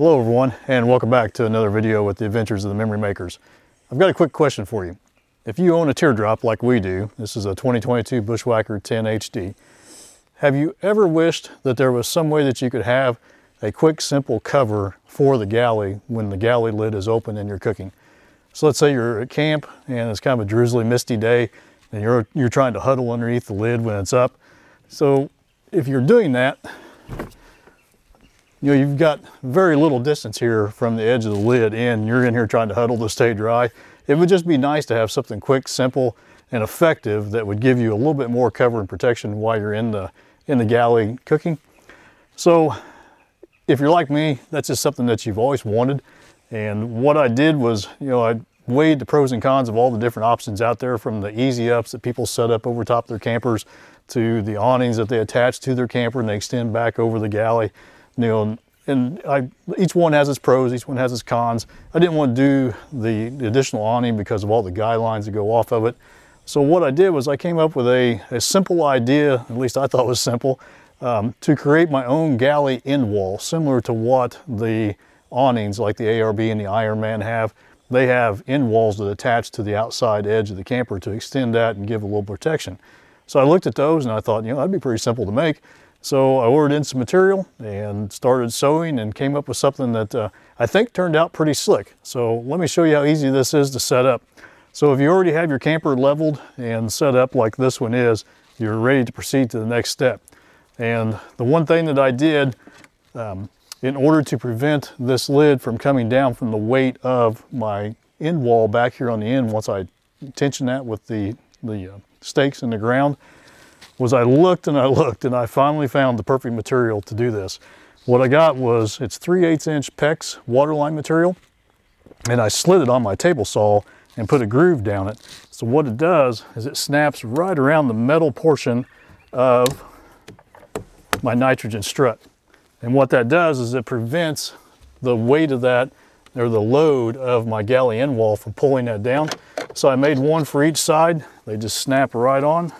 Hello everyone and welcome back to another video with the adventures of the memory makers. I've got a quick question for you. If you own a teardrop like we do, this is a 2022 Bushwhacker 10 HD, have you ever wished that there was some way that you could have a quick simple cover for the galley when the galley lid is open and you're cooking? So let's say you're at camp and it's kind of a drizzly misty day and you're, you're trying to huddle underneath the lid when it's up. So if you're doing that, you know, you've got very little distance here from the edge of the lid and You're in here trying to huddle to stay dry. It would just be nice to have something quick, simple, and effective that would give you a little bit more cover and protection while you're in the, in the galley cooking. So if you're like me, that's just something that you've always wanted. And what I did was, you know, I weighed the pros and cons of all the different options out there from the easy ups that people set up over top their campers to the awnings that they attach to their camper and they extend back over the galley you know, and I, each one has its pros, each one has its cons. I didn't want to do the, the additional awning because of all the guidelines that go off of it. So what I did was I came up with a, a simple idea, at least I thought was simple, um, to create my own galley end wall, similar to what the awnings like the ARB and the Ironman have. They have end walls that attach to the outside edge of the camper to extend that and give a little protection. So I looked at those and I thought, you know, that'd be pretty simple to make. So I ordered in some material and started sewing and came up with something that uh, I think turned out pretty slick. So let me show you how easy this is to set up. So if you already have your camper leveled and set up like this one is, you're ready to proceed to the next step. And the one thing that I did um, in order to prevent this lid from coming down from the weight of my end wall back here on the end once I tension that with the, the uh, stakes in the ground, was I looked and I looked and I finally found the perfect material to do this. What I got was, it's 3 8 inch PEX waterline material and I slid it on my table saw and put a groove down it. So what it does is it snaps right around the metal portion of my nitrogen strut. And what that does is it prevents the weight of that or the load of my galley end wall from pulling that down. So I made one for each side. They just snap right on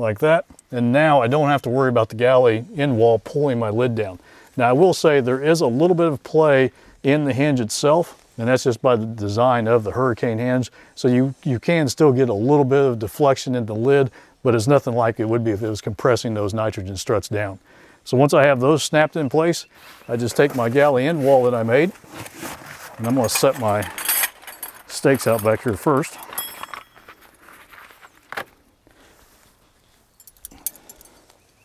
like that. And now I don't have to worry about the galley end wall pulling my lid down. Now I will say there is a little bit of play in the hinge itself, and that's just by the design of the Hurricane hinge. So you, you can still get a little bit of deflection in the lid, but it's nothing like it would be if it was compressing those nitrogen struts down. So once I have those snapped in place, I just take my galley end wall that I made, and I'm gonna set my stakes out back here first.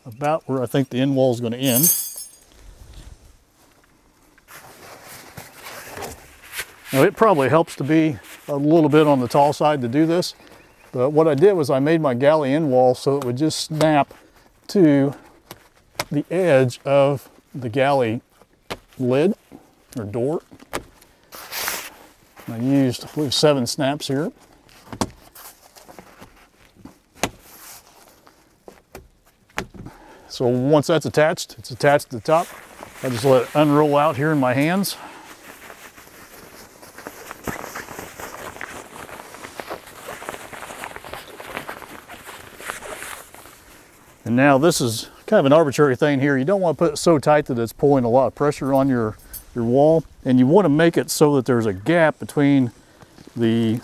About where I think the end wall is going to end. Now it probably helps to be a little bit on the tall side to do this, but what I did was I made my galley end wall so it would just snap to the edge of the galley lid or door. I used, I believe, seven snaps here. So once that's attached, it's attached to the top. I just let it unroll out here in my hands. And now this is kind of an arbitrary thing here. You don't want to put it so tight that it's pulling a lot of pressure on your, your wall. And you want to make it so that there's a gap between the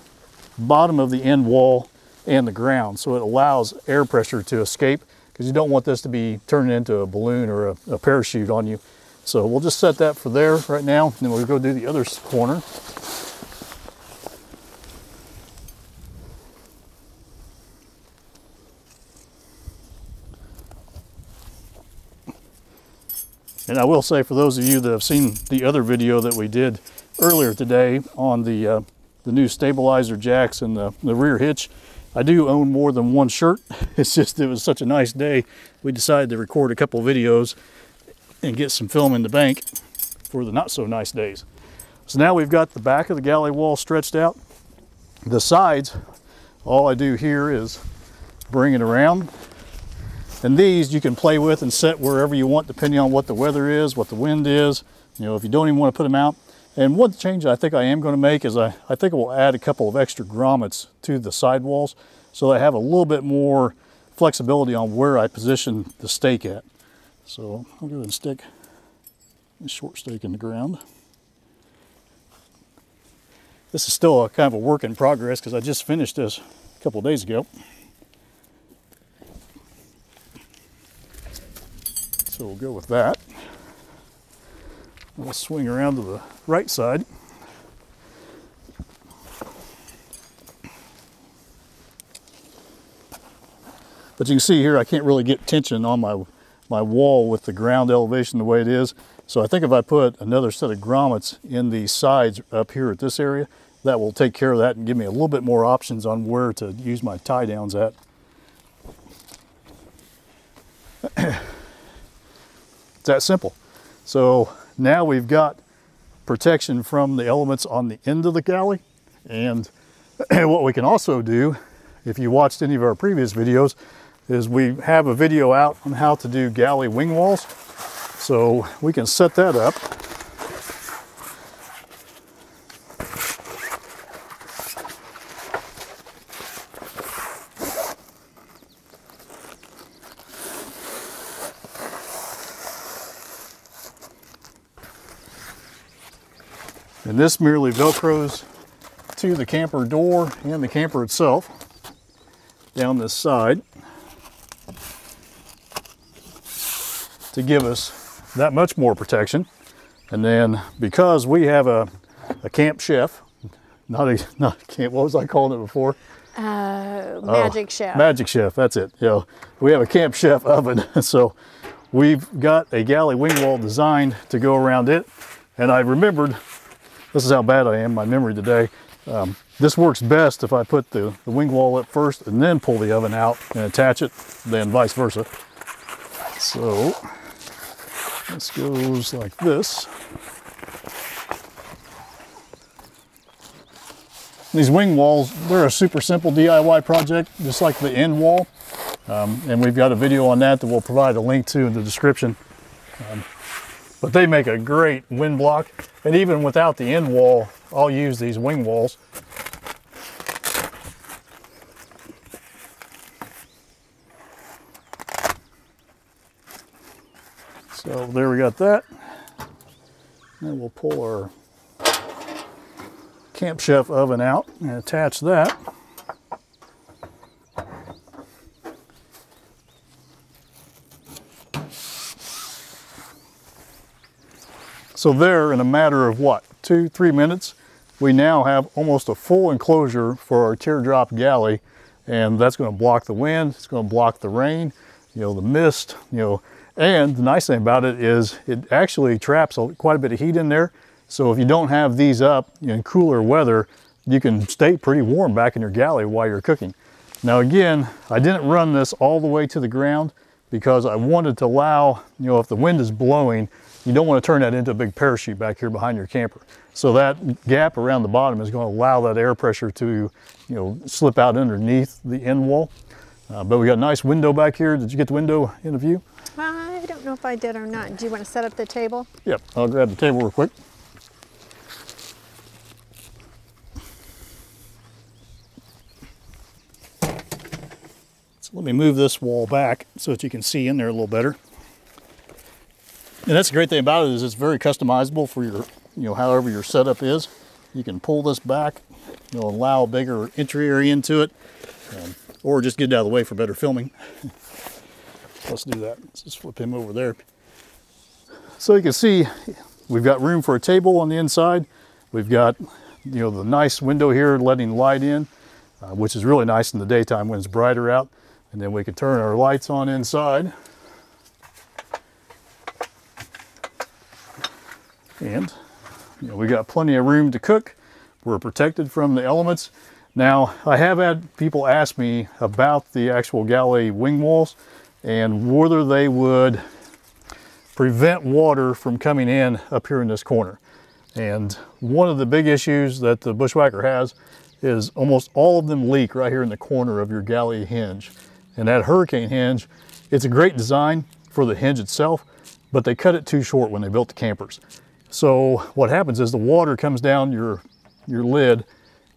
bottom of the end wall and the ground so it allows air pressure to escape because you don't want this to be turned into a balloon or a, a, parachute on you. So we'll just set that for there right now, and then we'll go do the other corner. And I will say for those of you that have seen the other video that we did earlier today on the, uh, the new stabilizer jacks and the, the rear hitch, I do own more than one shirt. It's just, it was such a nice day. We decided to record a couple videos and get some film in the bank for the not so nice days. So now we've got the back of the galley wall stretched out. The sides, all I do here is bring it around. And these you can play with and set wherever you want depending on what the weather is, what the wind is. You know, if you don't even want to put them out, and one change I think I am going to make is I, I think I will add a couple of extra grommets to the sidewalls so I have a little bit more flexibility on where I position the stake at. So I'll go ahead and stick a short stake in the ground. This is still a kind of a work in progress because I just finished this a couple days ago. So we'll go with that. We'll swing around to the right side. But you can see here, I can't really get tension on my, my wall with the ground elevation the way it is. So I think if I put another set of grommets in the sides up here at this area, that will take care of that and give me a little bit more options on where to use my tie downs at. it's that simple. So now we've got protection from the elements on the end of the galley. And what we can also do, if you watched any of our previous videos, is we have a video out on how to do galley wing walls. So we can set that up. And this merely Velcros to the camper door and the camper itself down this side. to give us that much more protection. And then because we have a, a camp chef, not a, not a camp, what was I calling it before? Uh, magic oh, chef. Magic chef, that's it. You know, we have a camp chef oven. so we've got a galley wing wall designed to go around it. And I remembered, this is how bad I am, my memory today. Um, this works best if I put the, the wing wall up first and then pull the oven out and attach it, then vice versa. So this goes like this. These wing walls, they're a super simple DIY project, just like the end wall. Um, and we've got a video on that that we'll provide a link to in the description. Um, but they make a great wind block. And even without the end wall, I'll use these wing walls. So there we got that. And we'll pull our Camp Chef oven out and attach that. So there, in a matter of what, two, three minutes, we now have almost a full enclosure for our teardrop galley. And that's gonna block the wind, it's gonna block the rain, you know, the mist, you know, and the nice thing about it is it actually traps quite a bit of heat in there. So if you don't have these up in cooler weather, you can stay pretty warm back in your galley while you're cooking. Now again, I didn't run this all the way to the ground because I wanted to allow, you know, if the wind is blowing, you don't want to turn that into a big parachute back here behind your camper. So that gap around the bottom is going to allow that air pressure to, you know, slip out underneath the end wall. Uh, but we got a nice window back here. Did you get the window in the view? I don't know if I did or not. Do you want to set up the table? Yep, I'll grab the table real quick. So let me move this wall back so that you can see in there a little better. And that's the great thing about it is it's very customizable for your, you know, however your setup is. You can pull this back, you'll allow a bigger entry area into it. Um, or just get it out of the way for better filming. Let's do that. Let's just flip him over there. So you can see we've got room for a table on the inside. We've got you know the nice window here letting light in, uh, which is really nice in the daytime when it's brighter out. And then we can turn our lights on inside. And you know, we got plenty of room to cook. We're protected from the elements. Now, I have had people ask me about the actual galley wing walls and whether they would prevent water from coming in up here in this corner. And one of the big issues that the Bushwhacker has is almost all of them leak right here in the corner of your galley hinge. And that hurricane hinge, it's a great design for the hinge itself, but they cut it too short when they built the campers. So what happens is the water comes down your, your lid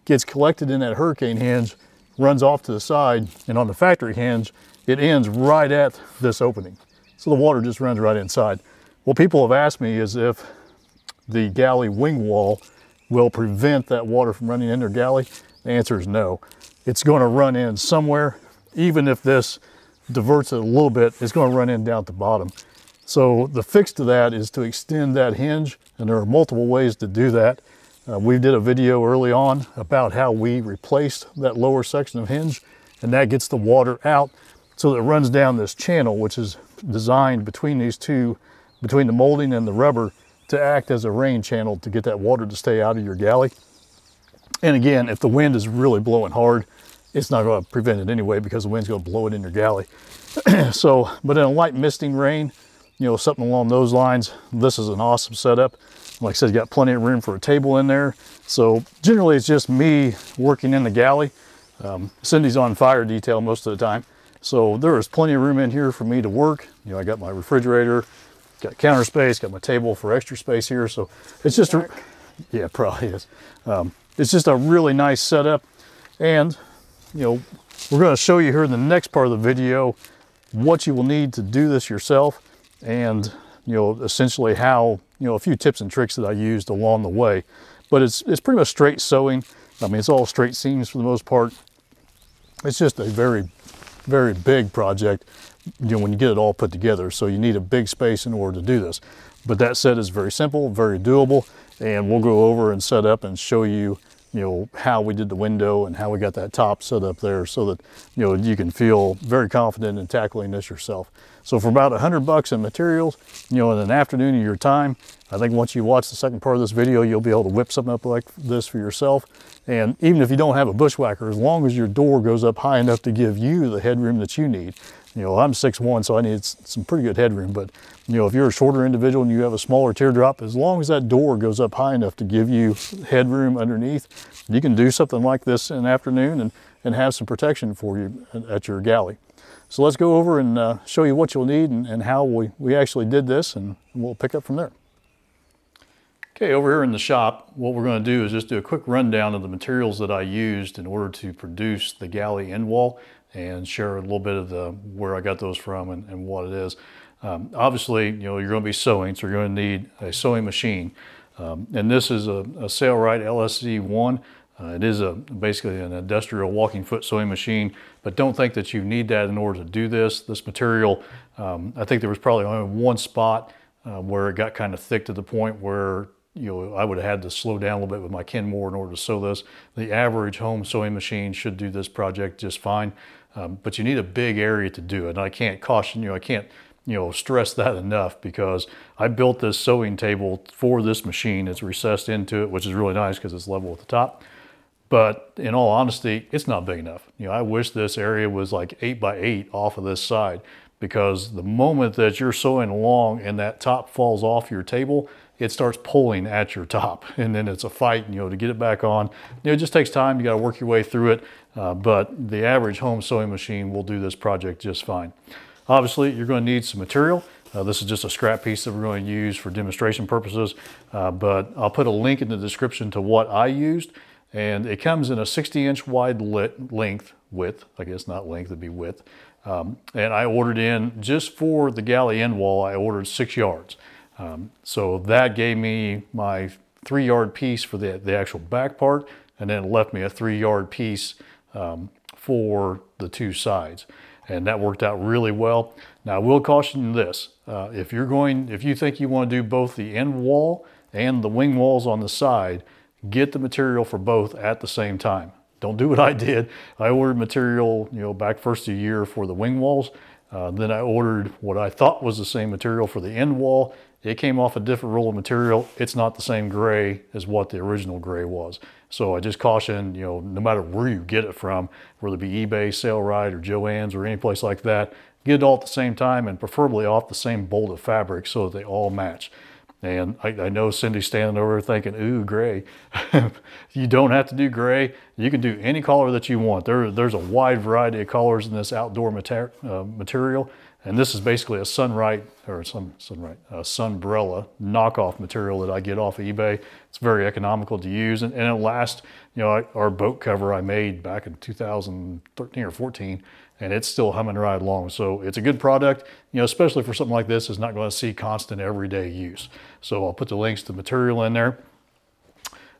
gets collected in that hurricane hinge, runs off to the side, and on the factory hinge, it ends right at this opening. So the water just runs right inside. What people have asked me is if the galley wing wall will prevent that water from running in their galley. The answer is no. It's going to run in somewhere, even if this diverts it a little bit, it's going to run in down at the bottom. So the fix to that is to extend that hinge, and there are multiple ways to do that. Uh, we did a video early on about how we replaced that lower section of hinge, and that gets the water out so that it runs down this channel, which is designed between these two, between the molding and the rubber, to act as a rain channel to get that water to stay out of your galley. And again, if the wind is really blowing hard, it's not going to prevent it anyway because the wind's going to blow it in your galley. so, but in a light misting rain, you know, something along those lines, this is an awesome setup. Like I said, you got plenty of room for a table in there. So generally it's just me working in the galley. Um, Cindy's on fire detail most of the time. So there is plenty of room in here for me to work. You know, I got my refrigerator, got counter space, got my table for extra space here. So it's just a, yeah, probably is. Um, it's just a really nice setup. And, you know, we're going to show you here in the next part of the video what you will need to do this yourself and, you know, essentially how, you know, a few tips and tricks that I used along the way. But it's, it's pretty much straight sewing. I mean, it's all straight seams for the most part. It's just a very, very big project, you know, when you get it all put together. So you need a big space in order to do this. But that said, it's very simple, very doable and we'll go over and set up and show you you know how we did the window and how we got that top set up there so that you know you can feel very confident in tackling this yourself. So for about a hundred bucks in materials you know in an afternoon of your time i think once you watch the second part of this video you'll be able to whip something up like this for yourself. And even if you don't have a bushwhacker as long as your door goes up high enough to give you the headroom that you need you know, I'm 6'1", so I need some pretty good headroom, but you know, if you're a shorter individual and you have a smaller teardrop, as long as that door goes up high enough to give you headroom underneath, you can do something like this in the afternoon and, and have some protection for you at your galley. So let's go over and uh, show you what you'll need and, and how we, we actually did this and we'll pick up from there. Okay, over here in the shop, what we're going to do is just do a quick rundown of the materials that I used in order to produce the galley end wall and share a little bit of the where I got those from and, and what it is. Um, obviously, you know, you're going to be sewing, so you're going to need a sewing machine. Um, and this is a, a Sailrite LSZ1. Uh, it is a basically an industrial walking foot sewing machine, but don't think that you need that in order to do this. This material, um, I think there was probably only one spot uh, where it got kind of thick to the point where you know, I would have had to slow down a little bit with my Kenmore in order to sew this. The average home sewing machine should do this project just fine. Um, but you need a big area to do it. And I can't caution you, I can't you know, stress that enough because I built this sewing table for this machine. It's recessed into it, which is really nice because it's level at the top. But in all honesty, it's not big enough. You know, I wish this area was like eight by eight off of this side because the moment that you're sewing along and that top falls off your table, it starts pulling at your top and then it's a fight, you know, to get it back on. You know, it just takes time. You got to work your way through it. Uh, but the average home sewing machine will do this project just fine. Obviously, you're going to need some material. Uh, this is just a scrap piece that we're going to use for demonstration purposes, uh, but I'll put a link in the description to what I used. And it comes in a 60 inch wide lit, length, width, I guess not length, it'd be width. Um, and I ordered in, just for the galley end wall, I ordered six yards. Um, so that gave me my three yard piece for the, the actual back part, and then it left me a three yard piece um, for the two sides. And that worked out really well. Now I will caution this, uh, if you're going, if you think you want to do both the end wall and the wing walls on the side, get the material for both at the same time. Don't do what I did. I ordered material, you know, back first of the year for the wing walls. Uh, then I ordered what I thought was the same material for the end wall it came off a different roll of material. It's not the same gray as what the original gray was. So I just caution, you know, no matter where you get it from, whether it be eBay, Sailrite, or Joann's, or any place like that, get it all at the same time and preferably off the same bolt of fabric so that they all match. And I, I know Cindy's standing over thinking, ooh, gray. you don't have to do gray. You can do any color that you want. There, there's a wide variety of colors in this outdoor mater uh, material. And this is basically a Sunrite, or some Sunrite, a Sunbrella knockoff material that I get off of eBay. It's very economical to use and, and it lasts, you know, our boat cover I made back in 2013 or 14 and it's still humming right along. So it's a good product, you know, especially for something like this, it's not going to see constant everyday use. So I'll put the links to the material in there.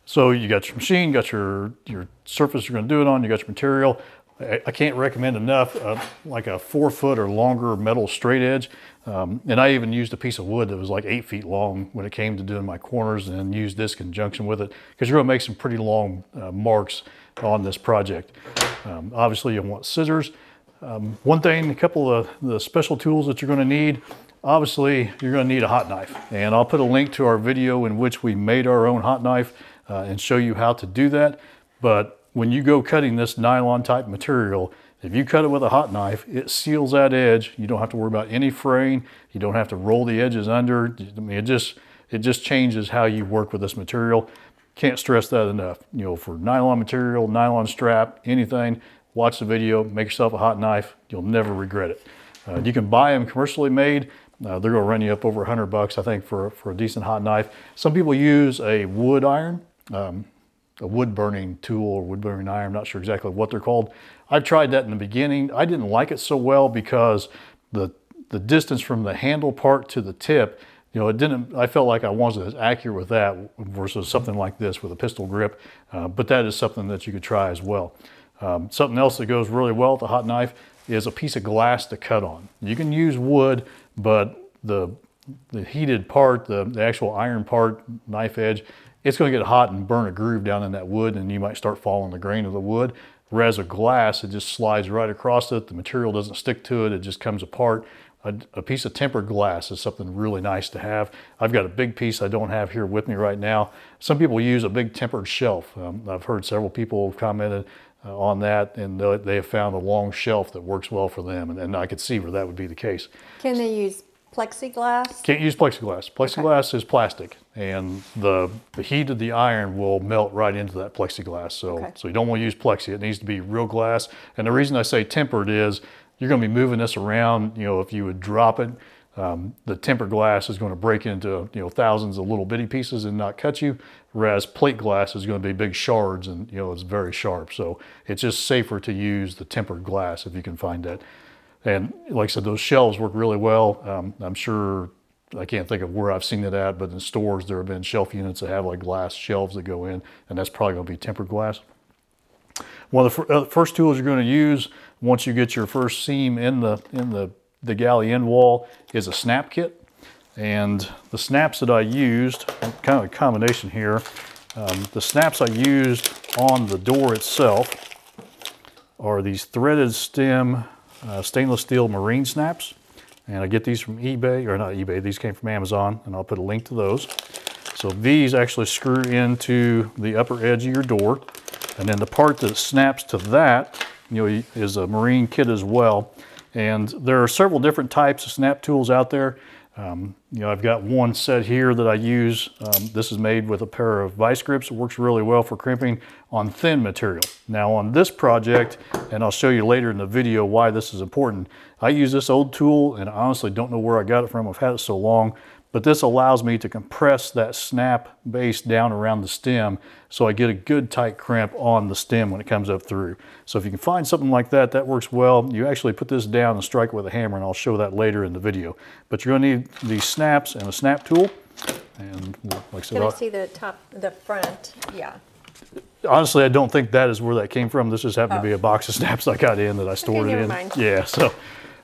So you got your machine, got your, your surface you're going to do it on, you got your material. I, I can't recommend enough, uh, like a four foot or longer metal straight edge. Um, and I even used a piece of wood that was like eight feet long when it came to doing my corners and used this conjunction with it because you're going to make some pretty long uh, marks on this project. Um, obviously you want scissors. Um, one thing, a couple of the special tools that you're going to need, obviously you're going to need a hot knife. And I'll put a link to our video in which we made our own hot knife uh, and show you how to do that. But when you go cutting this nylon type material, if you cut it with a hot knife, it seals that edge. You don't have to worry about any fraying. You don't have to roll the edges under. I mean, it just, it just changes how you work with this material. Can't stress that enough. You know, for nylon material, nylon strap, anything, watch the video, make yourself a hot knife. You'll never regret it. Uh, you can buy them commercially made. Uh, they're to run you up over a 100 bucks, I think, for, for a decent hot knife. Some people use a wood iron, um, a wood burning tool or wood burning iron. I'm not sure exactly what they're called. I've tried that in the beginning. I didn't like it so well because the the distance from the handle part to the tip, you know, it didn't. I felt like I wasn't as accurate with that versus something like this with a pistol grip. Uh, but that is something that you could try as well. Um, something else that goes really well with a hot knife is a piece of glass to cut on. You can use wood, but the the heated part, the, the actual iron part, knife edge, it's going to get hot and burn a groove down in that wood and you might start following the grain of the wood. Whereas a glass, it just slides right across it. The material doesn't stick to it. It just comes apart. A, a, piece of tempered glass is something really nice to have. I've got a big piece I don't have here with me right now. Some people use a big tempered shelf. Um, I've heard several people have commented Uh, on that and they have found a long shelf that works well for them. And, and I could see where that would be the case. Can they use plexiglass? Can't use plexiglass. Plexiglass okay. is plastic, and the, the heat of the iron will melt right into that plexiglass. So, okay. so you don't want to use plexi. It needs to be real glass. And the reason I say tempered is you're going to be moving this around. You know, if you would drop it, um, the tempered glass is going to break into you know thousands of little bitty pieces and not cut you. Whereas plate glass is going to be big shards and you know it's very sharp. So it's just safer to use the tempered glass if you can find that. And like I said, those shelves work really well. Um, I'm sure, I can't think of where I've seen it at, but in stores there have been shelf units that have like glass shelves that go in, and that's probably gonna be tempered glass. One of the uh, first tools you're gonna use once you get your first seam in the, in the, the galley end wall is a snap kit. And the snaps that I used, kind of a combination here, um, the snaps I used on the door itself are these threaded stem uh, stainless steel marine snaps. And I get these from eBay, or not eBay, these came from Amazon, and I'll put a link to those. So these actually screw into the upper edge of your door. And then the part that snaps to that, you know, is a marine kit as well. And there are several different types of snap tools out there. Um, you know, I've got one set here that I use. Um, this is made with a pair of vice grips. It works really well for crimping on thin material. Now on this project, and I'll show you later in the video why this is important, I use this old tool and I honestly don't know where I got it from. I've had it so long, but this allows me to compress that snap base down around the stem so I get a good tight crimp on the stem when it comes up through. So if you can find something like that, that works well. You actually put this down and strike it with a hammer and I'll show that later in the video. But you're gonna need these snaps and a snap tool. And like I said, Can I see the top, the front? Yeah. Honestly, I don't think that is where that came from. This just happened oh. to be oh. a oh. box of snaps I got in that I stored okay, it in. Mind. Yeah, so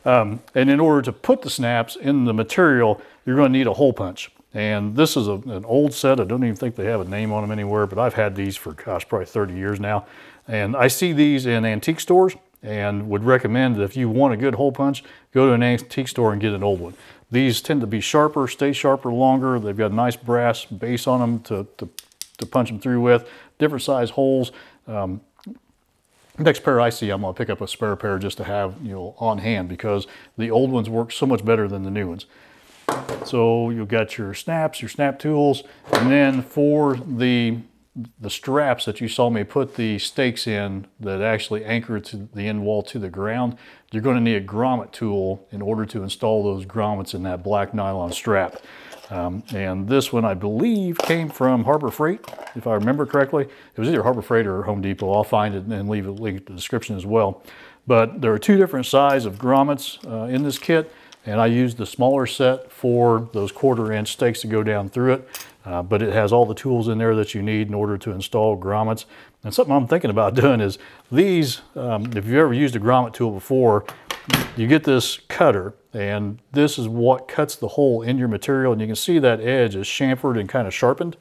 um, and in order to put the snaps in the material, you're going to need a hole punch. And this is a, an old set. I don't even think they have a name on them anywhere, but I've had these for, gosh, probably 30 years now. And I see these in antique stores and would recommend that if you want a good hole punch, go to an antique store and get an old one. These tend to be sharper, stay sharper longer. They've got a nice brass base on them to, to, to punch them through with, different size holes. Um, next pair I see, I'm gonna pick up a spare pair just to have you know on hand because the old ones work so much better than the new ones. So you've got your snaps, your snap tools, and then for the the straps that you saw me put the stakes in that actually anchor to the end wall to the ground, you're going to need a grommet tool in order to install those grommets in that black nylon strap. Um, and this one, I believe, came from Harbor Freight, if I remember correctly. It was either Harbor Freight or Home Depot. I'll find it and leave a link in the description as well. But there are two different size of grommets uh, in this kit, and I used the smaller set for those quarter inch stakes to go down through it. Uh, but it has all the tools in there that you need in order to install grommets. And something I'm thinking about doing is these, um, if you've ever used a grommet tool before, you get this cutter and this is what cuts the hole in your material and you can see that edge is chamfered and kind of sharpened.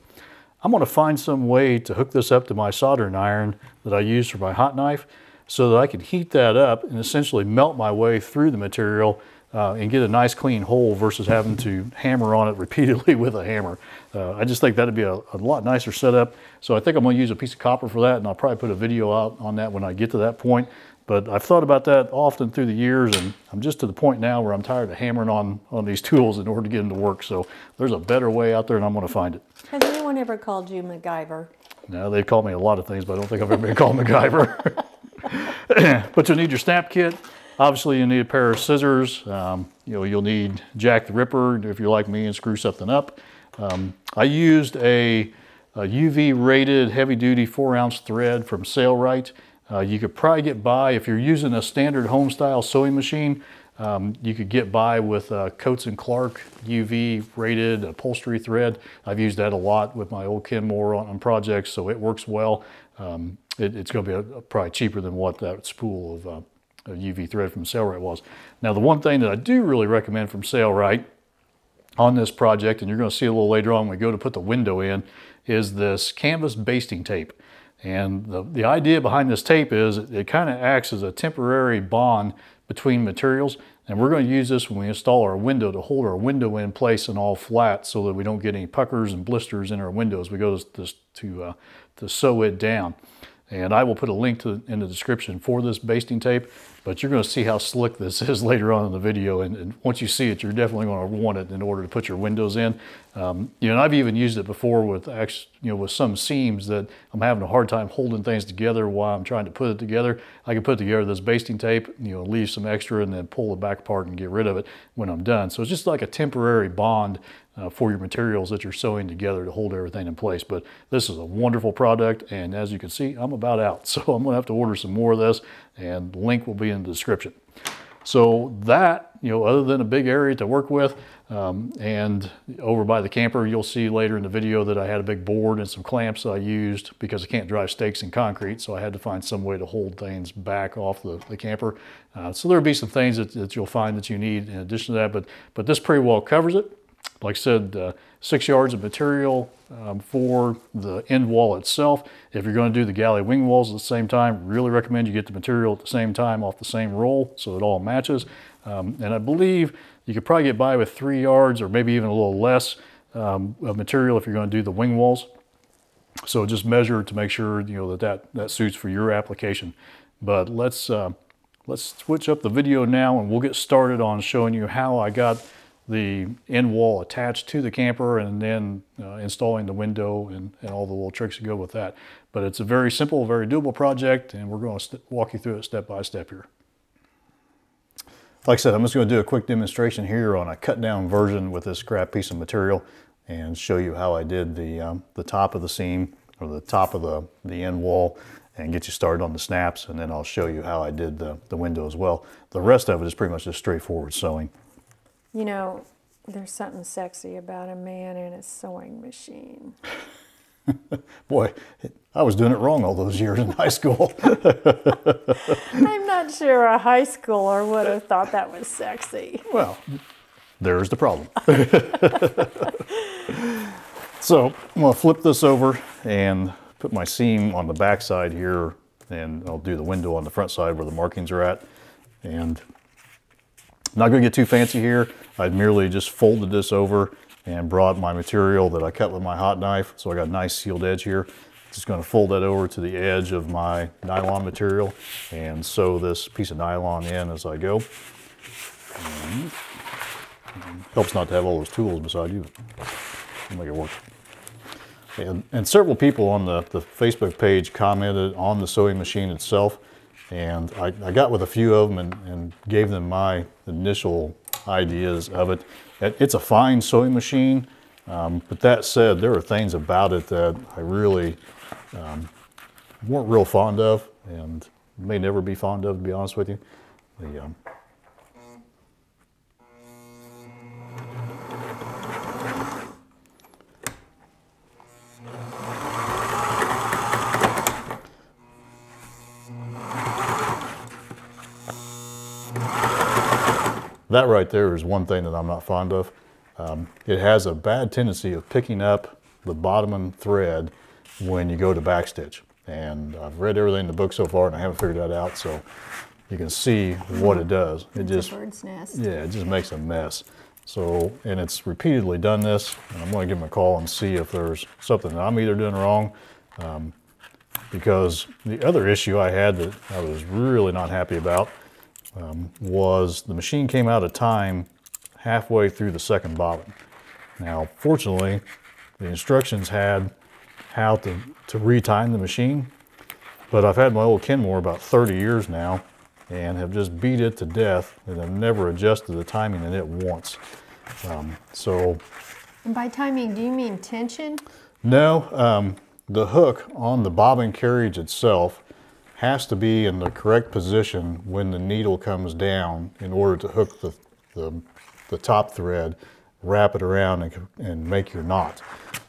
I'm gonna find some way to hook this up to my soldering iron that I use for my hot knife so that I can heat that up and essentially melt my way through the material uh, and get a nice clean hole versus having to hammer on it repeatedly with a hammer. Uh, I just think that'd be a, a, lot nicer setup. So I think I'm gonna use a piece of copper for that and I'll probably put a video out on that when I get to that point. But I've thought about that often through the years and I'm just to the point now where I'm tired of hammering on, on these tools in order to get them to work. So there's a better way out there and I'm gonna find it. Has anyone ever called you MacGyver? No, they've called me a lot of things, but I don't think I've ever been called MacGyver. but you'll need your snap kit. Obviously, you need a pair of scissors. Um, you know, you'll need Jack the Ripper if you're like me and screw something up. Um, I used a, a, UV rated heavy duty four ounce thread from Sailrite. Uh, you could probably get by if you're using a standard home style sewing machine. Um, you could get by with uh, Coats and Clark UV rated upholstery thread. I've used that a lot with my old Kenmore on, on projects, so it works well. Um, it, it's going to be a, a probably cheaper than what that spool of, uh, of UV thread from Sailrite was. Now, the one thing that I do really recommend from Sailrite on this project, and you're going to see a little later on when we go to put the window in, is this canvas basting tape. And the, the idea behind this tape is it, it kind of acts as a temporary bond between materials. And we're going to use this when we install our window to hold our window in place and all flat so that we don't get any puckers and blisters in our windows. We go to, to, uh, to sew it down. And I will put a link to, in the description for this basting tape, but you're gonna see how slick this is later on in the video. And, and once you see it, you're definitely gonna want it in order to put your windows in. Um, you know, I've even used it before with actually, you know, with some seams that I'm having a hard time holding things together while I'm trying to put it together. I can put together this basting tape, you know, leave some extra and then pull the back part and get rid of it when I'm done. So it's just like a temporary bond uh, for your materials that you're sewing together to hold everything in place. But this is a wonderful product. And as you can see, I'm about out. So I'm gonna have to order some more of this and link will be in the description. So that, you know, other than a big area to work with, um, and over by the camper, you'll see later in the video that I had a big board and some clamps I used because I can't drive stakes in concrete. So I had to find some way to hold things back off the, the camper. Uh, so there'll be some things that, that you'll find that you need in addition to that, but, but this pretty well covers it. Like I said, uh, six yards of material um, for the end wall itself. If you're going to do the galley wing walls at the same time, really recommend you get the material at the same time off the same roll so it all matches. Um, and I believe you could probably get by with three yards or maybe even a little less um, of material if you're going to do the wing walls. So just measure to make sure you know that that, that suits for your application. But let's uh, let's switch up the video now and we'll get started on showing you how I got the end wall attached to the camper and then uh, installing the window and, and, all the little tricks that go with that. But it's a very simple, very doable project and we're going to walk you through it step by step here. Like I said, I'm just going to do a quick demonstration here on a cut down version with this scrap piece of material and show you how I did the, um, the top of the seam or the top of the, the end wall and get you started on the snaps and then I'll show you how I did the, the window as well. The rest of it is pretty much just straightforward sewing. You know, there's something sexy about a man in a sewing machine. Boy, I was doing it wrong all those years in high school. I'm not sure a high schooler would have thought that was sexy. Well, there's the problem. so I'm going to flip this over and put my seam on the back side here and I'll do the window on the front side where the markings are at. And not going to get too fancy here. I merely just folded this over and brought my material that I cut with my hot knife. So I got a nice sealed edge here. Just going to fold that over to the edge of my nylon material and sew this piece of nylon in as I go. And helps not to have all those tools beside you. Make it work. And, and several people on the, the Facebook page commented on the sewing machine itself. And I, I got with a few of them and, and gave them my initial ideas of it. It's a fine sewing machine, um, but that said, there are things about it that I really um, weren't real fond of. And may never be fond of, to be honest with you. The, um, that right there is one thing that I'm not fond of. Um, it has a bad tendency of picking up the bottom thread when you go to backstitch. And I've read everything in the book so far and I haven't figured that out. So you can see what it does. It It's just, a bird's nest. yeah, it just makes a mess. So, and it's repeatedly done this. And I'm going to give them a call and see if there's something that I'm either doing wrong. Um, because the other issue I had that I was really not happy about um, was the machine came out of time halfway through the second bobbin. Now, fortunately, the instructions had how to, to retime the machine, but I've had my old Kenmore about 30 years now and have just beat it to death and have never adjusted the timing in it once. Um, so, And by timing, do you mean tension? no, um, the hook on the bobbin carriage itself has to be in the correct position when the needle comes down in order to hook the, the, the top thread, wrap it around and, and make your knot.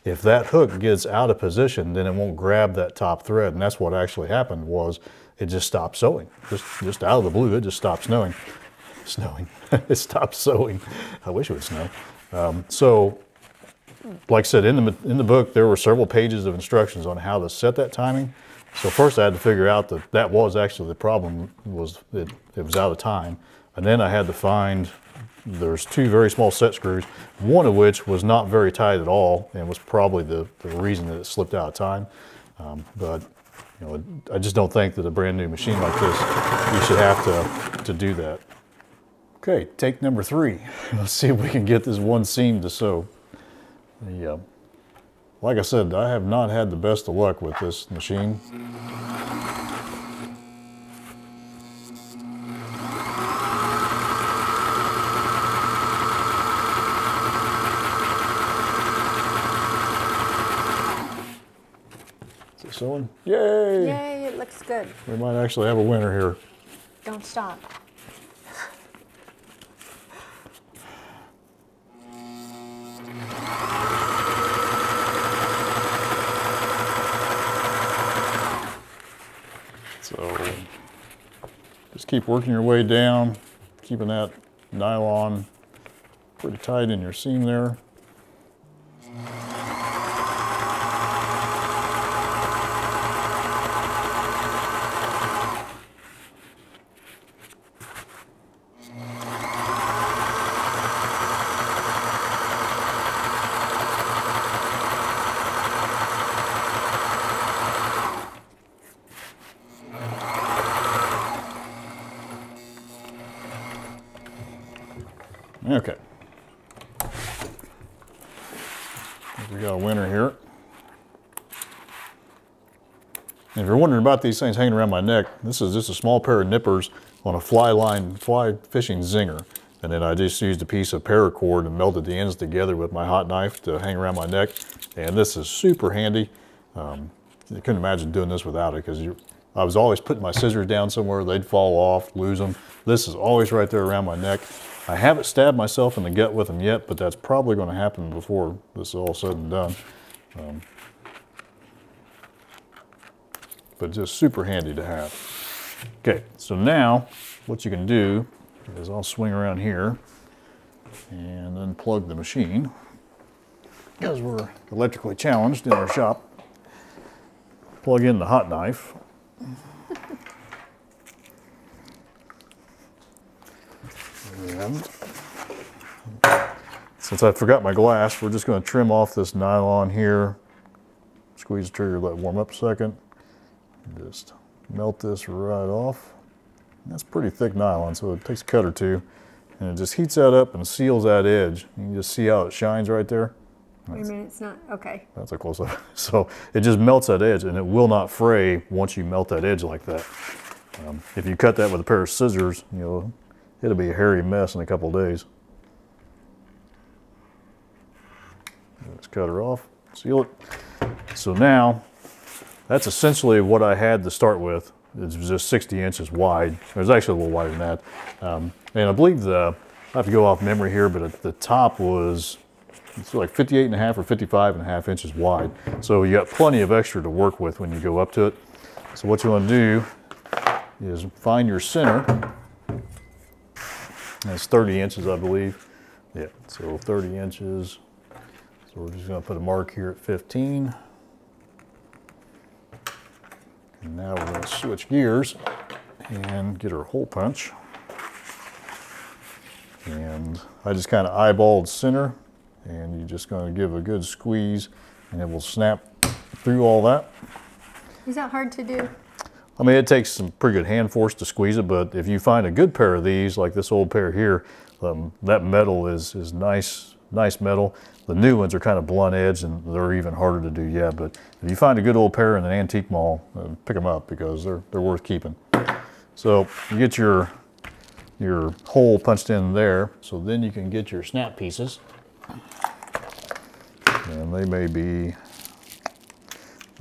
If that hook gets out of position, then it won't grab that top thread. And that's what actually happened was it just stopped sewing. Just, just out of the blue, it just stopped snowing. Snowing. it stopped sewing. I wish it would snow. Um, so like I said, in the, in the book, there were several pages of instructions on how to set that timing. So first I had to figure out that that was actually the problem, was it, it was out of time. And then I had to find, there's two very small set screws, one of which was not very tight at all and was probably the, the reason that it slipped out of time. Um, but, you know, I just don't think that a brand new machine like this, you should have to, to do that. Okay, take number three. Let's see if we can get this one seam to sew. The, uh, like I said, I have not had the best of luck with this machine. Is it sewing? Yay! Yay, it looks good. We might actually have a winner here. Don't stop. So just keep working your way down, keeping that nylon pretty tight in your seam there. Okay. We got a winner here. And if you're wondering about these things hanging around my neck, this is just a small pair of nippers on a fly line, fly fishing zinger. And then I just used a piece of paracord and melted the ends together with my hot knife to hang around my neck. And this is super handy. Um, I couldn't imagine doing this without it because I was always putting my scissors down somewhere, they'd fall off, lose them. This is always right there around my neck. I haven't stabbed myself in the gut with them yet, but that's probably going to happen before this is all said and done. Um, but just super handy to have. Okay, so now what you can do is I'll swing around here and unplug the machine because we're electrically challenged in our shop. Plug in the hot knife. And since I forgot my glass, we're just going to trim off this nylon here. Squeeze the trigger, let it warm up a second. Just melt this right off. That's pretty thick nylon, so it takes a cut or two. And it just heats that up and seals that edge. You can just see how it shines right there. Wait a minute, it's not, okay. That's a close up. So it just melts that edge and it will not fray once you melt that edge like that. Um, if you cut that with a pair of scissors, you know, it'll be a hairy mess in a couple days. Let's cut her off, seal it. So now, that's essentially what I had to start with. it's just 60 inches wide. It was actually a little wider than that. Um, and I believe the, I have to go off memory here, but at the top was it's like 58 and a half or 55 and a half inches wide. So you got plenty of extra to work with when you go up to it. So what you want to do is find your center. That's 30 inches, I believe. Yeah, so 30 inches. So we're just going to put a mark here at 15. And now we're to switch gears and get our hole punch. And I just kind of eyeballed center and you're just going to give a good squeeze and it will snap through all that. Is that hard to do? I mean, it takes some pretty good hand force to squeeze it, but if you find a good pair of these, like this old pair here, um, that metal is, is nice, nice metal. The new ones are kind of blunt edge and they're even harder to do yet, but if you find a good old pair in an antique mall, uh, pick them up because they're, they're worth keeping. So you get your, your hole punched in there, so then you can get your snap pieces. And they may be,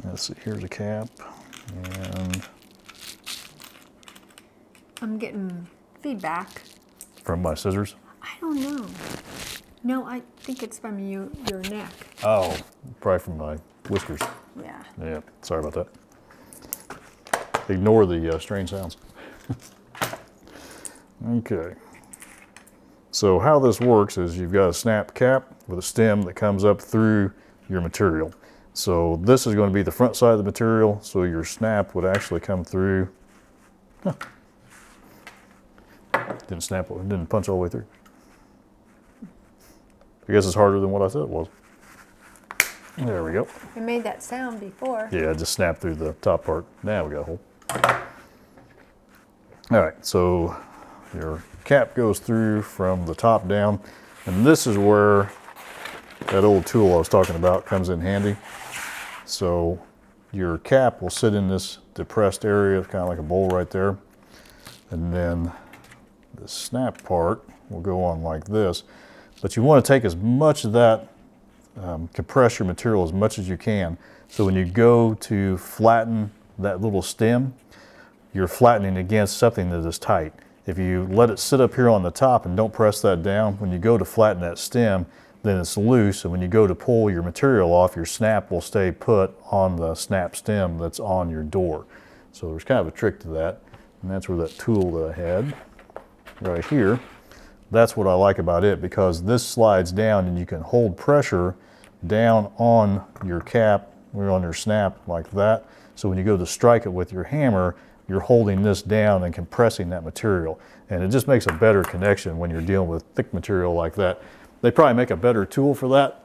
let's see, here's a cap and I'm getting feedback. from my scissors. I don't know. No, I think it's from you, your neck. Oh, probably from my whiskers. Yeah. Yeah, sorry about that. Ignore the uh, strange sounds. okay. So how this works is you've got a snap cap with a stem that comes up through your material. So this is going to be the front side of the material, so your snap would actually come through. Huh. Didn't snap, didn't punch all the way through. I guess it's harder than what I thought it was. There we go. It made that sound before. Yeah, just snap through the top part. Now we got a hole. All right, so your cap goes through from the top down, and this is where that old tool I was talking about comes in handy. So your cap will sit in this depressed area, kind of like a bowl right there, and then the snap part will go on like this. But you want to take as much of that um, compress your material as much as you can. So when you go to flatten that little stem, you're flattening against something that is tight. If you let it sit up here on the top and don't press that down, when you go to flatten that stem, then it's loose. And when you go to pull your material off, your snap will stay put on the snap stem that's on your door. So there's kind of a trick to that. And that's where that tool that I had right here that's what I like about it because this slides down and you can hold pressure down on your cap or on your snap like that. So when you go to strike it with your hammer, you're holding this down and compressing that material. And it just makes a better connection when you're dealing with thick material like that. They probably make a better tool for that.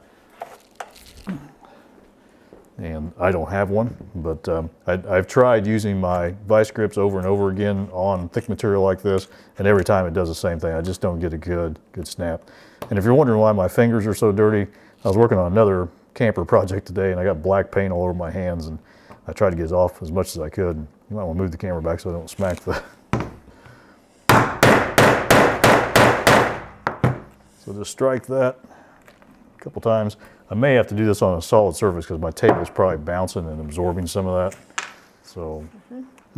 And I don't have one, but um, I, I've tried using my vice grips over and over again on thick material like this, and every time it does the same thing. I just don't get a good, good snap. And if you're wondering why my fingers are so dirty, I was working on another camper project today, and I got black paint all over my hands, and I tried to get it off as much as I could. You might want to move the camera back so I don't smack the. so just strike that couple times. I may have to do this on a solid surface because my table is probably bouncing and absorbing some of that. So,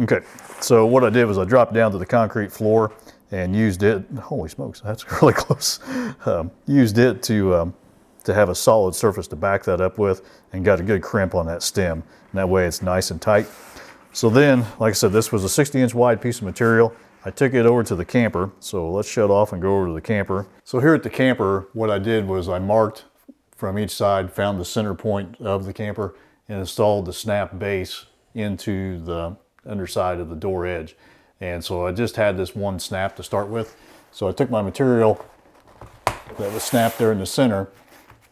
okay. So what I did was I dropped down to the concrete floor and used it. Holy smokes, that's really close. Um, used it to um, to have a solid surface to back that up with, and got a good crimp on that stem. And that way, it's nice and tight. So then, like I said, this was a 60 inch wide piece of material. I took it over to the camper. So let's shut off and go over to the camper. So here at the camper, what I did was I marked from each side, found the center point of the camper, and installed the snap base into the underside of the door edge. And so I just had this one snap to start with. So I took my material that was snapped there in the center,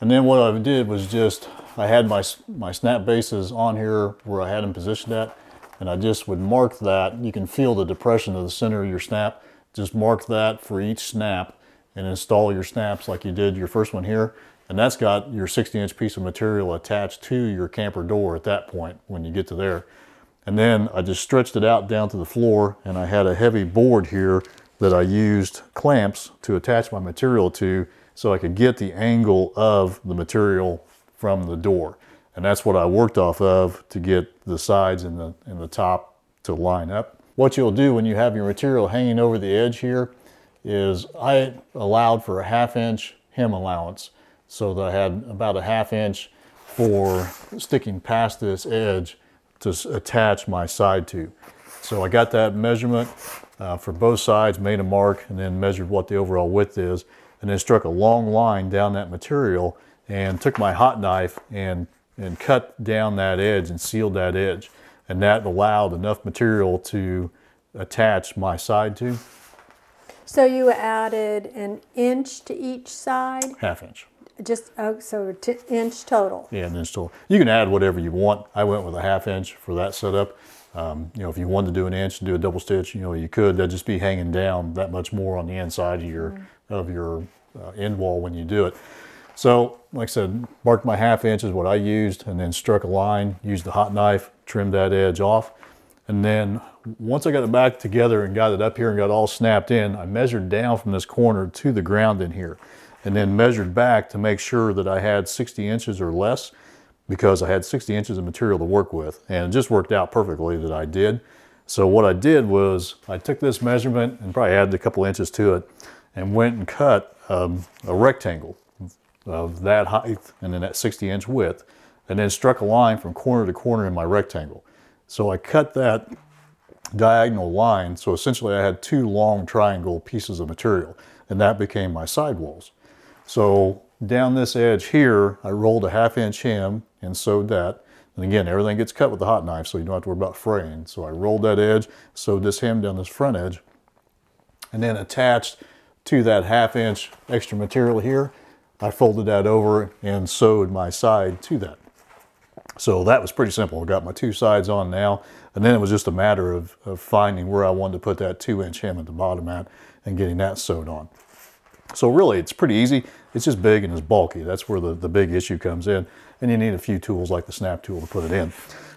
and then what I did was just, I had my, my snap bases on here where I had them positioned at, and I just would mark that. You can feel the depression of the center of your snap. Just mark that for each snap and install your snaps like you did your first one here. And that's got your 60 inch piece of material attached to your camper door at that point when you get to there. And then I just stretched it out down to the floor and I had a heavy board here that I used clamps to attach my material to so I could get the angle of the material from the door. And that's what I worked off of to get the sides and the, and the top to line up. What you'll do when you have your material hanging over the edge here is I allowed for a half inch hem allowance so that I had about a half inch for sticking past this edge to attach my side to. So I got that measurement uh, for both sides, made a mark, and then measured what the overall width is, and then struck a long line down that material and took my hot knife and, and cut down that edge and sealed that edge. And that allowed enough material to attach my side to, So you added an inch to each side, half inch. Just oh, so t- inch total. Yeah, and then still, you can add whatever you want. I went with a half inch for that setup. Um, you know, if you wanted to do an inch and do a double stitch, you know, you could. That'd just be hanging down that much more on the inside of your of your uh, end wall when you do it. So, like I said, marked my half inch is what I used, and then struck a line. Used the hot knife, trimmed that edge off, and then once I got it back together and got it up here and got all snapped in, I measured down from this corner to the ground in here, and then measured back to make sure that I had 60 inches or less because I had 60 inches of material to work with. And it just worked out perfectly that I did. So what I did was I took this measurement and probably added a couple inches to it and went and cut um, a rectangle of that height and then that 60 inch width and then struck a line from corner to corner in my rectangle. So I cut that diagonal line. So essentially I had two long triangle pieces of material and that became my sidewalls. So down this edge here, I rolled a half inch hem and sewed that. And again, everything gets cut with the hot knife, so you don't have to worry about fraying. So I rolled that edge, sewed this hem down this front edge, and then attached to that half inch extra material here, I folded that over and sewed my side to that. So that was pretty simple. I got my two sides on now, and then it was just a matter of, of finding where I wanted to put that two inch hem at the bottom at and getting that sewed on. So really, it's pretty easy. It's just big and it's bulky. That's where the, the big issue comes in. And you need a few tools like the snap tool to put it in.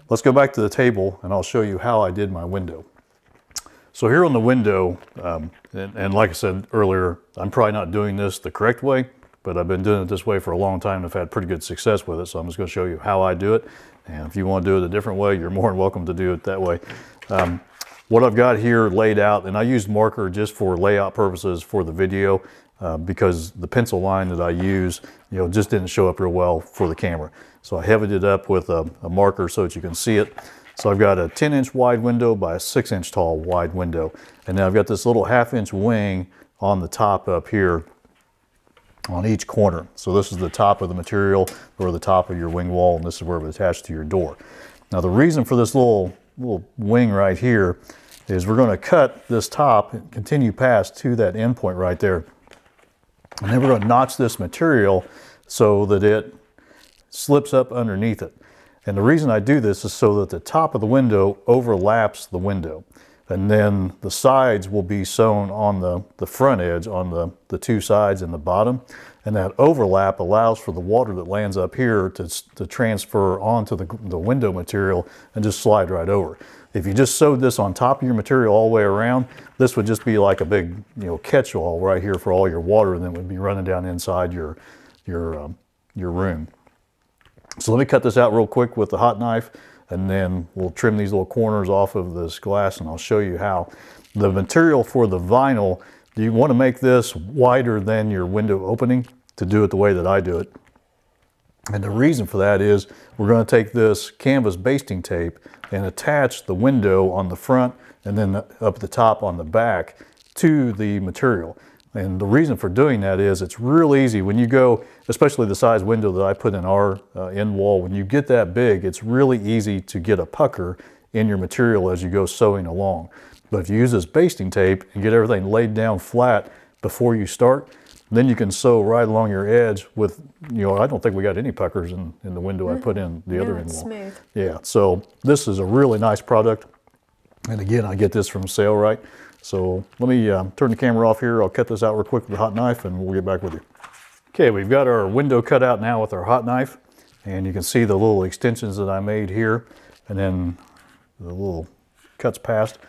Let's go back to the table and I'll show you how I did my window. So here on the window, um, and, and like I said earlier, I'm probably not doing this the correct way, but I've been doing it this way for a long time and I've had pretty good success with it. So I'm just gonna show you how I do it. And if you wanna do it a different way, you're more than welcome to do it that way. Um, what I've got here laid out, and I used marker just for layout purposes for the video uh, because the pencil line that I use, you know, just didn't show up real well for the camera. So I heavied it up with a, a marker so that you can see it. So I've got a 10 inch wide window by a six inch tall wide window. And then I've got this little half inch wing on the top up here on each corner. So this is the top of the material or the top of your wing wall, and this is where it would attach to your door. Now the reason for this little, little wing right here is we're gonna cut this top and continue past to that end point right there. And then we're gonna notch this material so that it slips up underneath it. And the reason I do this is so that the top of the window overlaps the window. And then the sides will be sewn on the, the front edge on the, the two sides and the bottom. And that overlap allows for the water that lands up here to, to transfer onto the, the window material and just slide right over. If you just sewed this on top of your material all the way around, this would just be like a big, you know, catch-all right here for all your water and then would be running down inside your, your, um, your room. So let me cut this out real quick with the hot knife and then we'll trim these little corners off of this glass and I'll show you how. The material for the vinyl, you want to make this wider than your window opening to do it the way that I do it. And the reason for that is we're going to take this canvas basting tape and attach the window on the front and then up the top on the back to the material. And the reason for doing that is it's real easy when you go, especially the size window that I put in our uh, end wall, when you get that big, it's really easy to get a pucker in your material as you go sewing along. But if you use this basting tape and get everything laid down flat before you start, then you can sew right along your edge with, you know, I don't think we got any puckers in, in the window I put in the other end wall. smooth. Yeah, so this is a really nice product. And again, I get this from Sailrite. So let me um, turn the camera off here. I'll cut this out real quick with a hot knife and we'll get back with you. Okay, we've got our window cut out now with our hot knife. And you can see the little extensions that I made here. And then the little cuts past.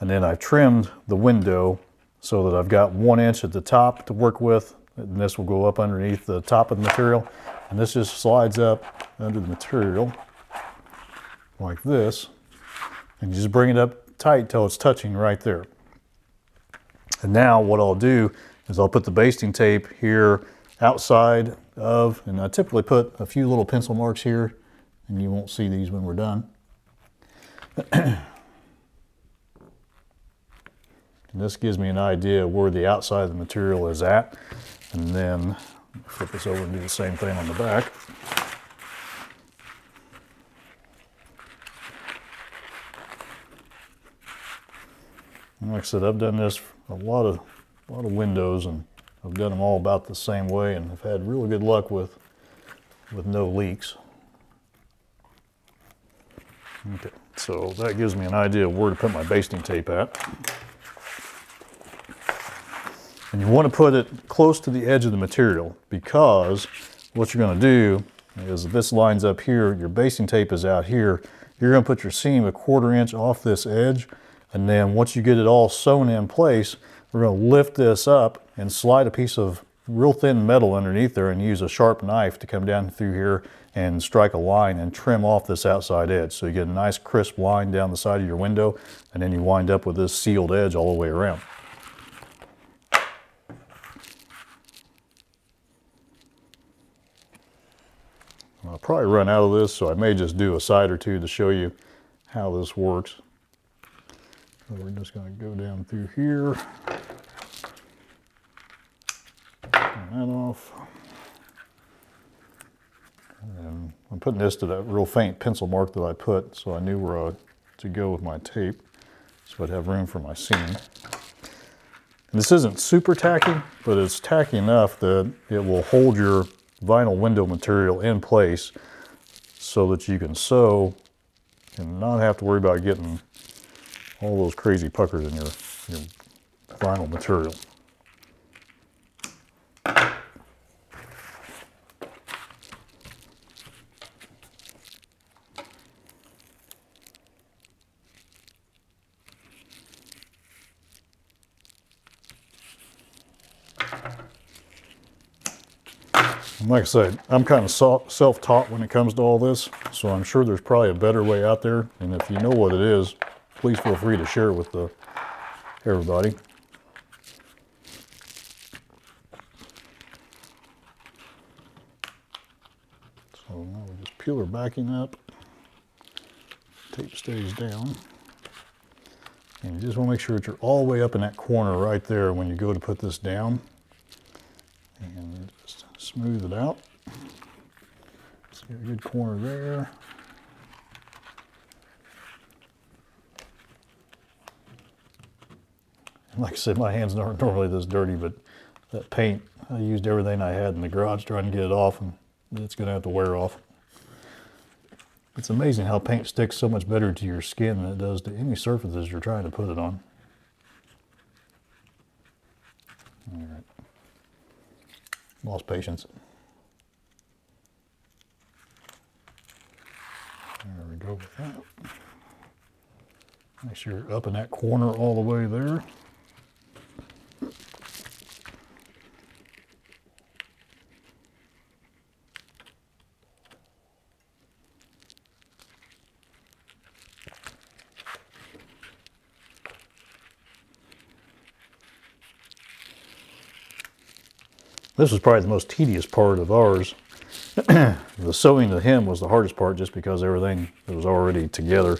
And then I trimmed the window so that I've got one inch at the top to work with. And this will go up underneath the top of the material. And this just slides up under the material like this. And you just bring it up tight till it's touching right there. And now what I'll do is I'll put the basting tape here outside of, and I typically put a few little pencil marks here, and you won't see these when we're done. and this gives me an idea where the outside of the material is at. And then flip this over and do the same thing on the back. And like I said, I've done this a lot of a lot of windows, and I've done them all about the same way, and I've had really good luck with with no leaks. Okay, so that gives me an idea of where to put my basting tape at. And you want to put it close to the edge of the material because what you're going to do is if this lines up here, your basting tape is out here, you're going to put your seam a quarter inch off this edge and then once you get it all sewn in place, we're going to lift this up and slide a piece of real thin metal underneath there and use a sharp knife to come down through here and strike a line and trim off this outside edge. So you get a nice crisp line down the side of your window and then you wind up with this sealed edge all the way around. I'll probably run out of this, so I may just do a side or two to show you how this works. So we're just going to go down through here. Turn that off. And I'm putting this to that real faint pencil mark that I put so I knew where I, to go with my tape so I'd have room for my seam. And this isn't super tacky, but it's tacky enough that it will hold your vinyl window material in place so that you can sew and not have to worry about getting all those crazy puckers in your, your vinyl material. Like I said, I'm kind of self-taught when it comes to all this, so I'm sure there's probably a better way out there. And if you know what it is, please feel free to share it with the, everybody. So now we just peel her backing up. Tape stays down. And you just want to make sure that you're all the way up in that corner right there when you go to put this down. And smooth it out. See a good corner there. like I said, my hands aren't normally this dirty, but that paint, I used everything I had in the garage trying to get it off, and it's going to have to wear off. It's amazing how paint sticks so much better to your skin than it does to any surfaces you're trying to put it on. All right. Lost patience. There we go with that. Make sure you're up in that corner all the way there. This was probably the most tedious part of ours. the sewing the hem was the hardest part just because everything was already together.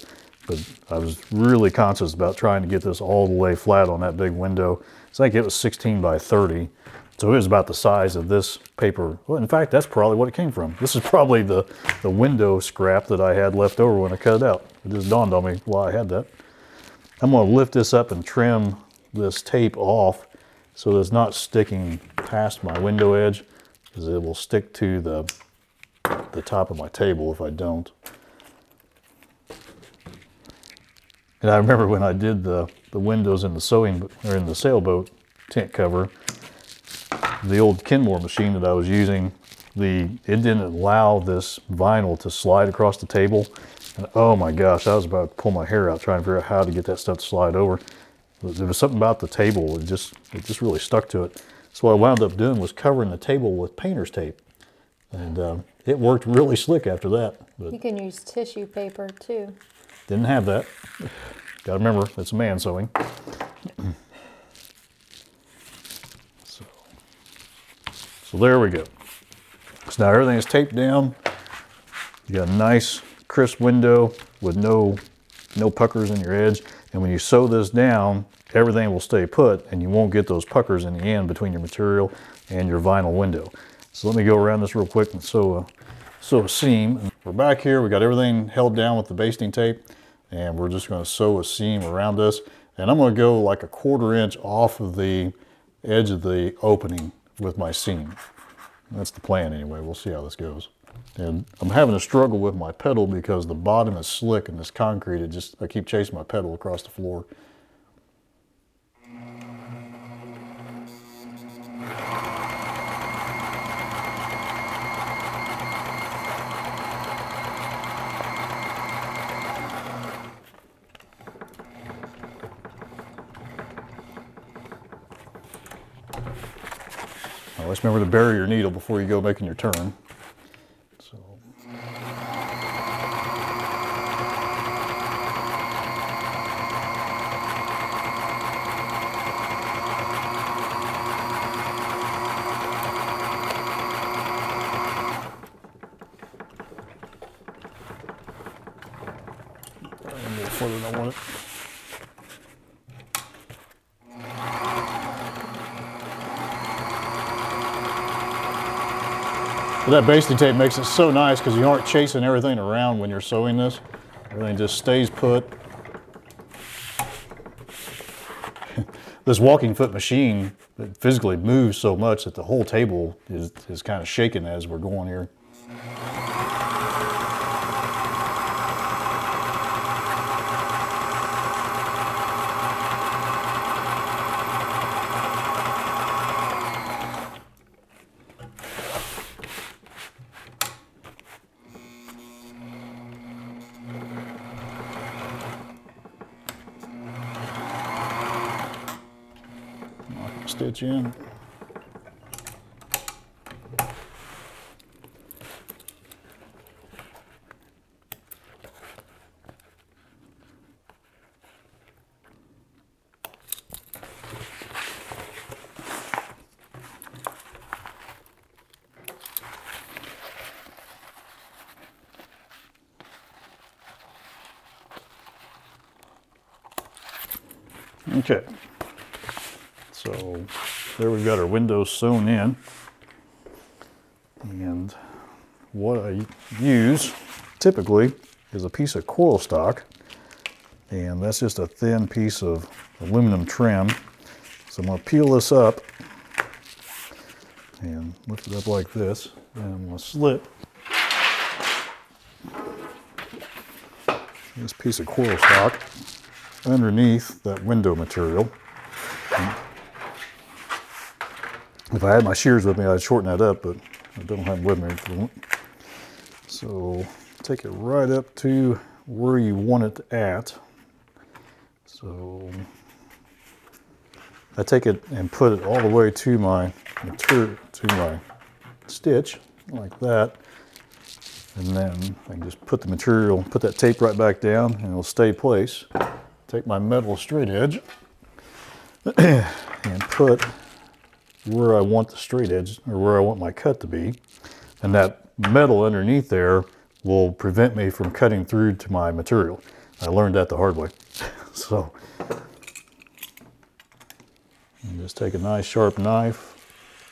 But I was really conscious about trying to get this all the way flat on that big window. It's like it was 16 by 30. So it was about the size of this paper. Well, in fact, that's probably what it came from. This is probably the, the window scrap that I had left over when I cut it out. It just dawned on me why I had that. I'm gonna lift this up and trim this tape off so it's not sticking past my window edge because it will stick to the, the top of my table if I don't. And I remember when I did the, the windows in the sewing or in the sailboat tent cover, the old Kenmore machine that I was using, the it didn't allow this vinyl to slide across the table. And oh my gosh, I was about to pull my hair out trying to figure out how to get that stuff to slide over. There was something about the table, it just, it just really stuck to it. So what I wound up doing was covering the table with painter's tape. And um, it worked really slick after that. But you can use tissue paper too. Didn't have that. Gotta remember, it's a man sewing. so, so there we go. So now everything is taped down. You got a nice crisp window with no, no puckers in your edge. And when you sew this down, everything will stay put and you won't get those puckers in the end between your material and your vinyl window. So let me go around this real quick and sew a, sew a seam. We're back here, we got everything held down with the basting tape and we're just gonna sew a seam around this. And I'm gonna go like a quarter inch off of the edge of the opening with my seam. That's the plan anyway, we'll see how this goes. And I'm having a struggle with my pedal because the bottom is slick and this concrete, it just, I keep chasing my pedal across the floor. Always remember to bury your needle before you go making your turn. A little further than I want it. But that basting tape makes it so nice because you aren't chasing everything around when you're sewing this. Everything just stays put. this walking foot machine physically moves so much that the whole table is, is kind of shaking as we're going here. Stitch in. Okay. So there we've got our windows sewn in. And what I use typically is a piece of coil stock. And that's just a thin piece of aluminum trim. So I'm going to peel this up and lift it up like this. And I'm going to slip this piece of coil stock underneath that window material. If I had my shears with me, I'd shorten that up, but I don't have them with me the moment. So take it right up to where you want it at. So I take it and put it all the way to my to my stitch, like that. And then I can just put the material, put that tape right back down and it'll stay place. Take my metal straight edge and put where I want the straight edge or where I want my cut to be. And that metal underneath there will prevent me from cutting through to my material. I learned that the hard way. so just take a nice sharp knife,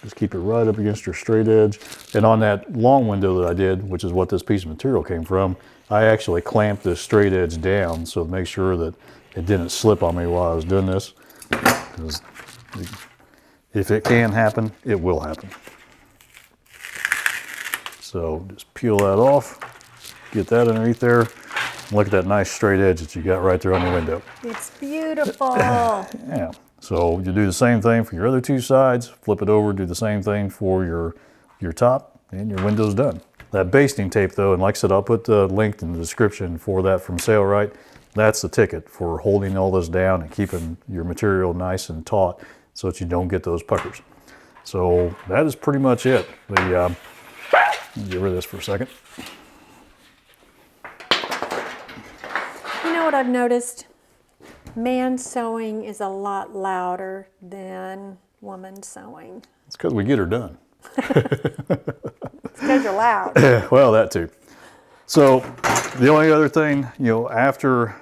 just keep it right up against your straight edge. And on that long window that I did, which is what this piece of material came from, I actually clamped this straight edge down so to make sure that it didn't slip on me while I was doing this. If it can happen, it will happen. So just peel that off, get that underneath there. Look at that nice straight edge that you got right there on your window. It's beautiful. Yeah. So you do the same thing for your other two sides, flip it over, do the same thing for your, your top, and your window's done. That basting tape though, and like I said, I'll put the link in the description for that from Sailrite. That's the ticket for holding all this down and keeping your material nice and taut so that you don't get those puckers. So that is pretty much it. The, uh, get rid of this for a second. you know what I've noticed? Man sewing is a lot louder than woman sewing. It's because we get her done. It's because you're loud. well, that too. So the only other thing, you know, after,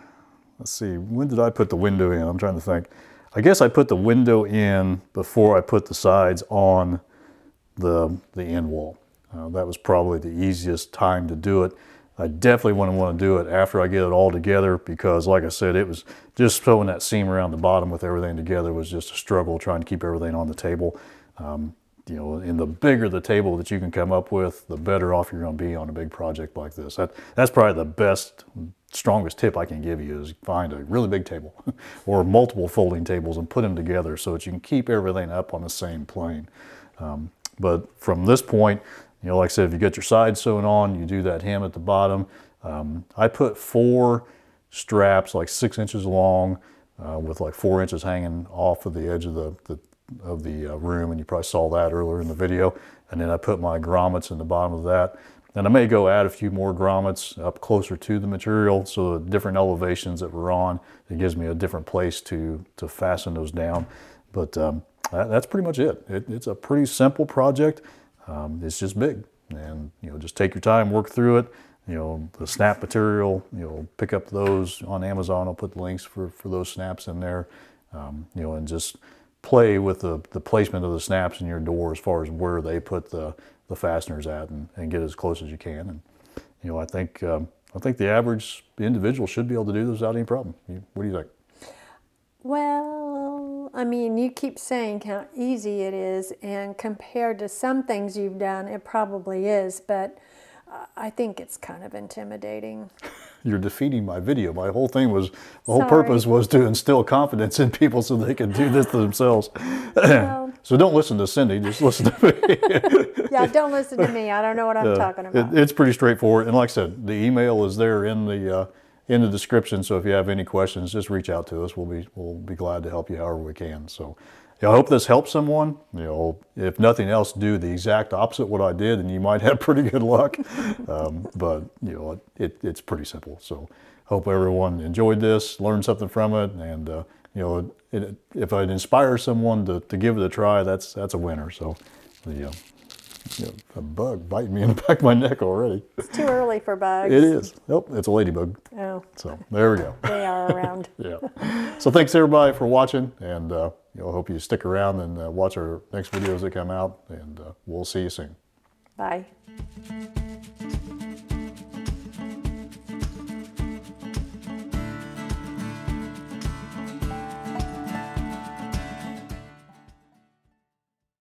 let's see, when did I put the window in? I'm trying to think. I guess I put the window in before I put the sides on the, the end wall. Uh, that was probably the easiest time to do it. I definitely wouldn't want to do it after I get it all together because like I said, it was just sewing that seam around the bottom with everything together was just a struggle trying to keep everything on the table. Um, you know, and the bigger the table that you can come up with, the better off you're going to be on a big project like this. That, that's probably the best, strongest tip I can give you is find a really big table or multiple folding tables and put them together so that you can keep everything up on the same plane. Um, but from this point, you know, like I said, if you get your sides sewn on, you do that hem at the bottom. Um, I put four straps, like six inches long, uh, with like four inches hanging off of the edge of the, the of the uh, room, and you probably saw that earlier in the video. And then I put my grommets in the bottom of that. And I may go add a few more grommets up closer to the material, so the different elevations that we're on, it gives me a different place to to fasten those down. But um, that, that's pretty much it. it. It's a pretty simple project. Um, it's just big, and you know, just take your time, work through it. You know, the snap material. You know, pick up those on Amazon. I'll put the links for for those snaps in there. Um, you know, and just play with the, the placement of the snaps in your door as far as where they put the, the fasteners at and, and get as close as you can. And, you know, I think, um, I think the average individual should be able to do this without any problem. You, what do you think? Well, I mean, you keep saying how easy it is, and compared to some things you've done, it probably is, but I think it's kind of intimidating. You're defeating my video. My whole thing was, the whole Sorry. purpose was to instill confidence in people so they could do this to themselves. Well, so don't listen to Cindy, just listen to me. yeah, don't listen to me. I don't know what I'm Uh, talking it- about. it's pretty straightforward. And like I said, the email is there in the uh, in the description. So if you have any questions, just reach out to us. We'll be we'll be glad to help you however we can. So I hope this helps someone. You know, if nothing else, do the exact opposite what I did, and you might have pretty good luck. um, but you know, it, it's pretty simple. So hope everyone enjoyed this, learned something from it, and uh, you know, it, if it inspires someone to, to give it a try, that's that's a winner. So the uh, you know, a bug biting me in the back of my neck already. It's too early for bugs. It is. Nope, it's a ladybug. Oh, So there we go. they are around. Yeah. So thanks everybody for watching, and uh, you know, hope you stick around and uh, watch our next videos that come out, and uh, we'll see you soon. Bye.